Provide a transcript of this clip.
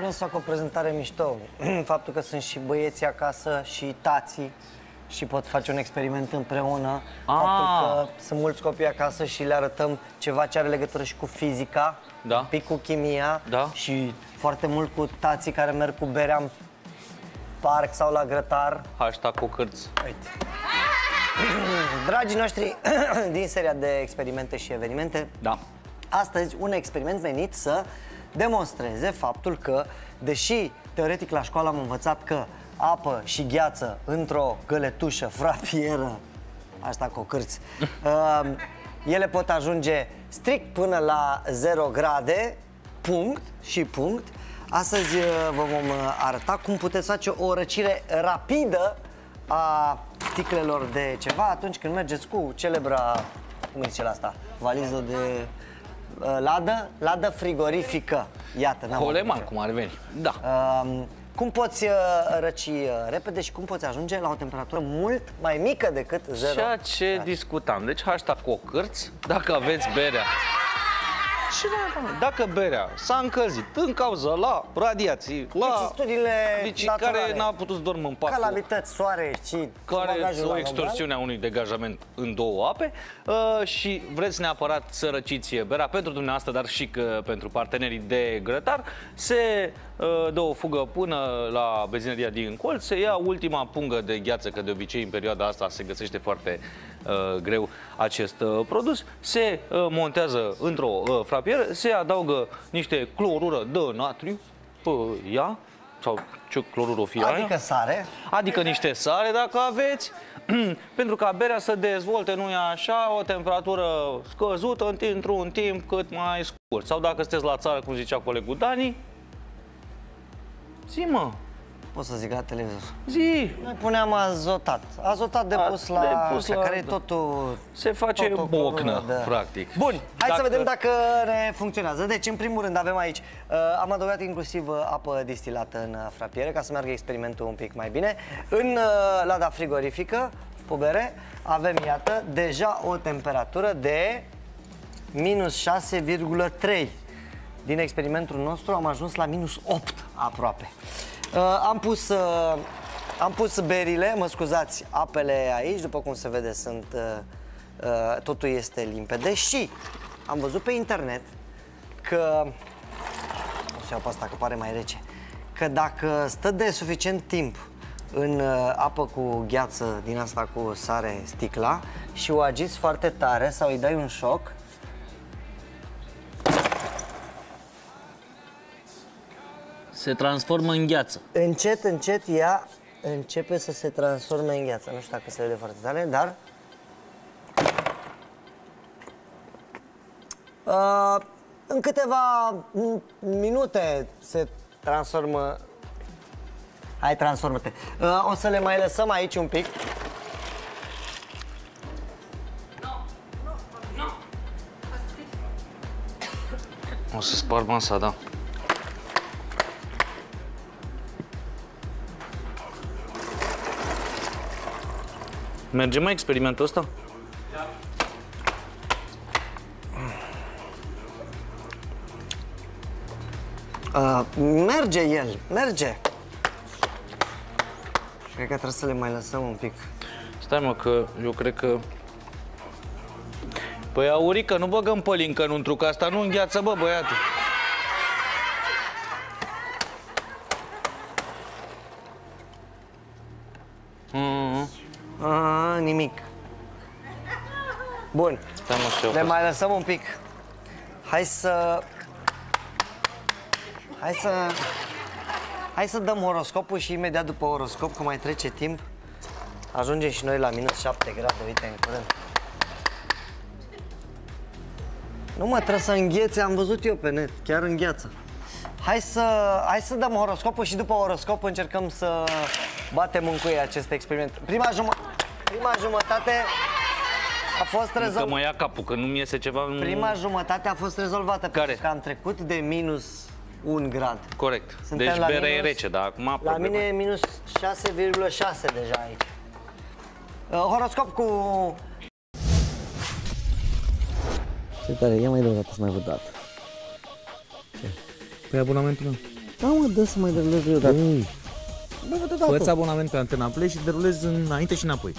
Vreau să fac o prezentare mișto. Faptul că sunt și băieții acasă și tații și pot face un experiment împreună. Faptul Ah. că sunt mulți copii acasă și le arătăm ceva ce are legătură și cu fizica, Da. un pic cu chimia Da. și foarte mult cu tații care merg cu berea în parc sau la grătar. Hashtag cu cârți. Uite. Dragii noștri din seria de experimente și evenimente, Da. Astăzi, un experiment venit să demonstreze faptul că, deși teoretic la școală am învățat că apă și gheață într-o găletușă frapieră, asta cu cârți, uh, ele pot ajunge strict până la 0 grade, punct și punct. Astăzi uh, vă vom uh, arăta cum puteți face o răcire rapidă a sticlelor de ceva atunci când mergeți cu celebra, cum îi zice la asta, valiză de uh, ladă, ladă frigorifică. Iată, n-am Coleman, avut. cum ar veni. Da. Um, cum poți uh, răci uh, repede și cum poți ajunge la o temperatură mult mai mică decât 0? Ceea ce discutam. Deci hashtag cu cârți, dacă aveți berea. Și da, dacă berea s-a încălzit în cauza la radiații, la... Deci studiile Deci naturale. care n-a putut să dormă în pat. cu- Calamități, soare și care bagajul o la extorsiune a unui degajament în două ape uh, și vreți neapărat să răciți berea pentru dumneavoastră, dar și că pentru partenerii de grătar, se uh, dă o fugă până la benzinăria din colț, se ia ultima pungă de gheață, că de obicei în perioada asta se găsește foarte uh, greu acest uh, produs, se uh, montează într-o uh, frapieră, se adaugă niște clorură de natriu pe ea, sau ce clorură o fi aia. Adică sare. Adică niște sare dacă aveți, pentru ca berea să dezvolte, nu e așa, o temperatură scăzută în timp- într-un timp cât mai scurt. Sau dacă sunteți la țară, cum zicea colegul Dani, zi mă, Pot să zic la televizor. zi, Noi puneam azotat. Azotat depus A, la, depus așa, la- care e totul... se face totul bocnă, clorură, da. practic. Bun, hai Dacă- să vedem dacă ne funcționează. Deci, în primul rând, avem aici, uh, am adăugat inclusiv uh, apă distilată în uh, frapieră, ca să meargă experimentul un pic mai bine. În uh, lada frigorifică, cu bere, avem, iată, deja o temperatură de minus 6,3. Din experimentul nostru am ajuns la minus 8 aproape. Uh, am pus uh, am pus berile, mă scuzați, apele aici, după cum se vede, sunt uh, uh, totul este limpede și am văzut pe internet că o să iau pe asta că pare mai rece. Că dacă stă de suficient timp în uh, apă cu gheață din asta cu sare sticla și o agiți foarte tare sau îi dai un șoc, Se transformă în gheață. încet, încet ea începe să se transforme în gheață. Nu știu dacă se vede foarte tare, dar... Uh, în câteva m- minute se transformă... Hai, transformă-te. Uh, o să le mai lăsăm aici un pic. O să sparg masa, da. Merge mai experimentul ăsta? Uh, merge el, merge. Cred că trebuie să le mai lăsăm un pic. Stai mă, că eu cred că... Păi Aurică, nu băgăm pălincă în untru, că asta nu îngheață, bă, băiatul. Bun. Stai mă, ce Le mai lăsăm un pic. Hai să... Hai să... Hai să dăm horoscopul și imediat după horoscop, că mai trece timp, ajungem și noi la minus 7 grade, uite, în curând. Nu mă, trebuie să înghețe, am văzut eu pe net, chiar îngheață. Hai să, hai să dăm horoscopul și după horoscop încercăm să batem în cuie acest experiment. Prima, jumă- prima jumătate a fost Că rezolvată. mă ia capul, că nu-mi iese ceva... în- Prima jumătate a fost rezolvată Care? pentru că am trecut de minus 1 grad. Corect. Suntem deci la berea e minus- rece, dar acum La problema mine e- e minus 6,6 deja aici. Uh, horoscop cu... Ce tare, ia mai dă o dată să mai văd dată. Pe abonamentul meu. Da, mă, dă să mai derulez eu, dar... Ei, Bă, vă dă Fă-ți abonament pe Antena Play și derulezi înainte și înapoi.